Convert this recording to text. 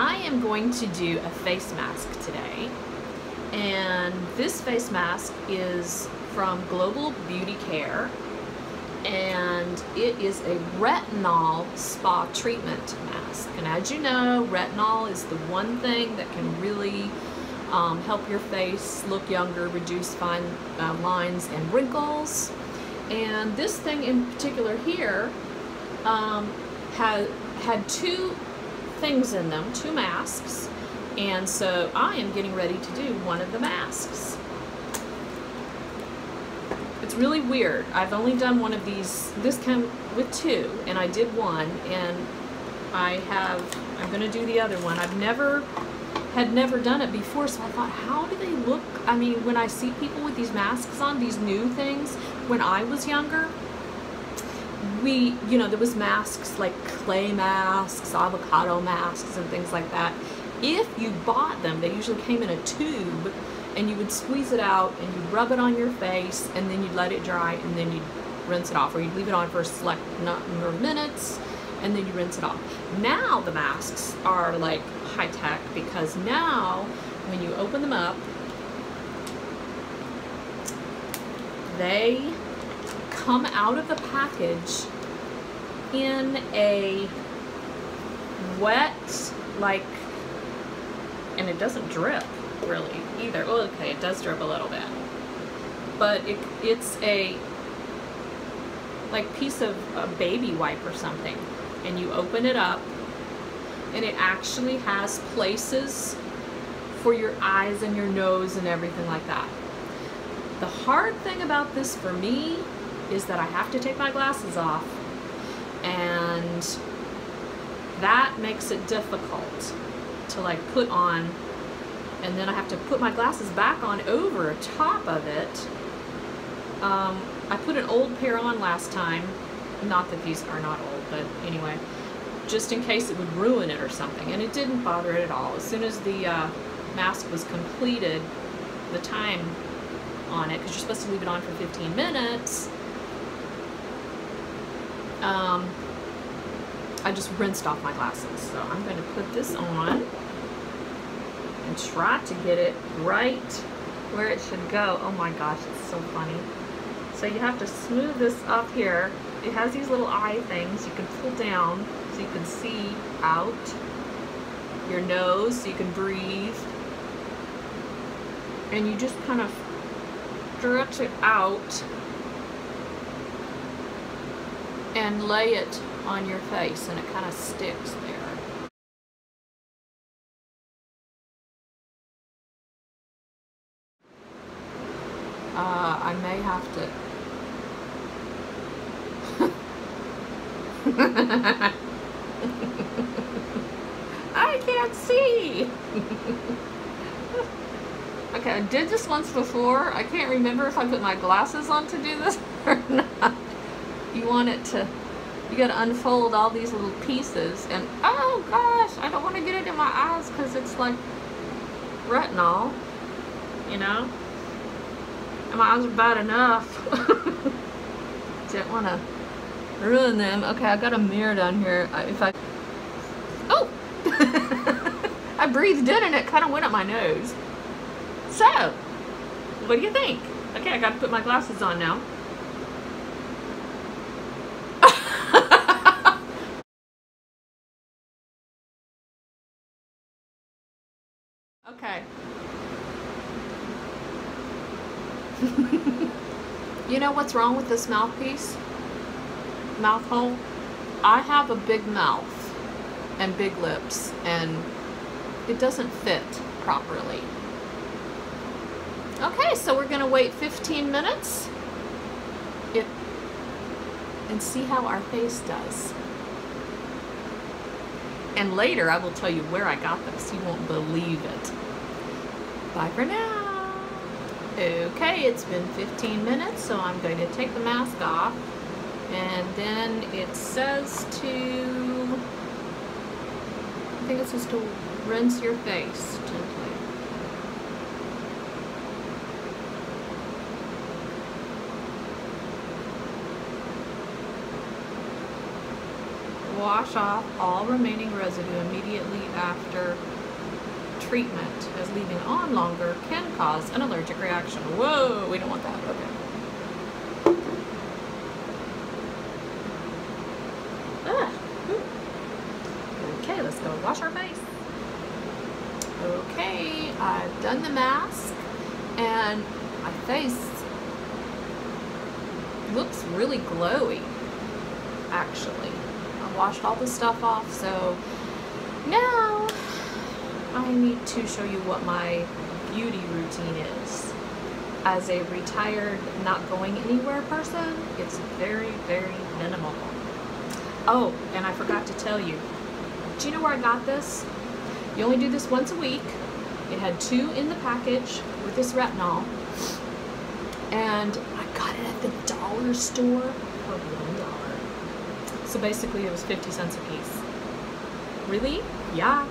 I am going to do a face mask today. And this face mask is from Global Beauty Care. And it is a retinol spa treatment mask. And as you know, retinol is the one thing that can really um, help your face look younger, reduce fine uh, lines and wrinkles. And this thing in particular here um, had, had two things in them, two masks. And so I am getting ready to do one of the masks. It's really weird. I've only done one of these, this came with two, and I did one, and I have, I'm going to do the other one. I've never, had never done it before, so I thought, how do they look? I mean, when I see people with these masks on, these new things, when I was younger, we, you know, there was masks like clay masks, avocado masks, and things like that. If you bought them, they usually came in a tube, and you would squeeze it out and you'd rub it on your face and then you'd let it dry and then you'd rinse it off or you'd leave it on for a select number of minutes and then you rinse it off. Now the masks are like high tech because now when you open them up they come out of the package in a wet like and it doesn't drip really either. Well, okay, it does drip a little bit. But it, it's a like piece of a baby wipe or something. And you open it up and it actually has places for your eyes and your nose and everything like that. The hard thing about this for me is that I have to take my glasses off and that makes it difficult to like put on and then I have to put my glasses back on over top of it. Um, I put an old pair on last time. Not that these are not old, but anyway, just in case it would ruin it or something. And it didn't bother it at all. As soon as the uh, mask was completed, the time on it, because you're supposed to leave it on for 15 minutes, um, I just rinsed off my glasses. So I'm going to put this on and try to get it right where it should go. Oh my gosh, it's so funny. So you have to smooth this up here. It has these little eye things you can pull down so you can see out your nose so you can breathe. And you just kind of stretch it out and lay it on your face and it kind of sticks there. Uh, I may have to. I can't see. okay, I did this once before. I can't remember if I put my glasses on to do this want it to, you gotta unfold all these little pieces and, oh gosh, I don't want to get it in my eyes because it's like retinol, you know? And my eyes are bad enough. Didn't want to ruin them. Okay, I got a mirror down here. If I... Oh! I breathed in and it kind of went up my nose. So, what do you think? Okay, I got to put my glasses on now. Okay. you know what's wrong with this mouthpiece? Mouth hole? I have a big mouth and big lips and it doesn't fit properly. Okay, so we're gonna wait 15 minutes it, and see how our face does. And later I will tell you where I got this. You won't believe it. Bye for now. Okay, it's been 15 minutes, so I'm going to take the mask off. And then it says to, I think it says to rinse your face gently. Wash off all remaining residue immediately after treatment, as leaving on longer can cause an allergic reaction. Whoa, we don't want that. Okay. Ah. Okay, let's go wash our face. Okay, I've done the mask and my face looks really glowy actually. I washed all the stuff off so now I need to show you what my beauty routine is. As a retired, not going anywhere person, it's very, very minimal. Oh, and I forgot to tell you. Do you know where I got this? You only do this once a week. It had two in the package with this retinol. And I got it at the dollar store for. So basically it was 50 cents a piece. Really? Yeah.